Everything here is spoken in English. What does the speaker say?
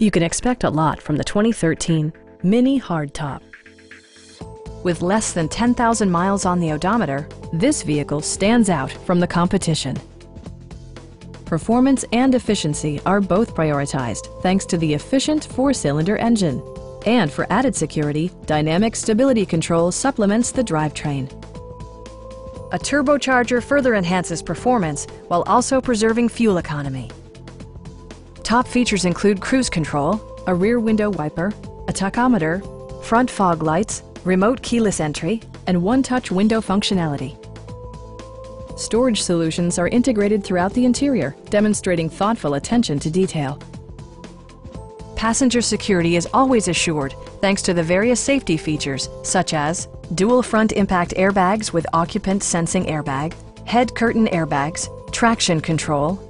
You can expect a lot from the 2013 Mini Hardtop. With less than 10,000 miles on the odometer, this vehicle stands out from the competition. Performance and efficiency are both prioritized thanks to the efficient four-cylinder engine. And for added security, Dynamic Stability Control supplements the drivetrain. A turbocharger further enhances performance while also preserving fuel economy. Top features include cruise control, a rear window wiper, a tachometer, front fog lights, remote keyless entry, and one-touch window functionality. Storage solutions are integrated throughout the interior, demonstrating thoughtful attention to detail. Passenger security is always assured thanks to the various safety features such as dual front impact airbags with occupant sensing airbag, head curtain airbags, traction control,